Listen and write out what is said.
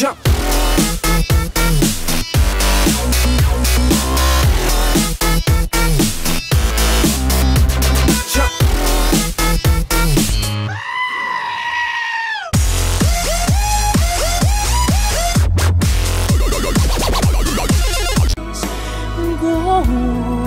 jump. Go.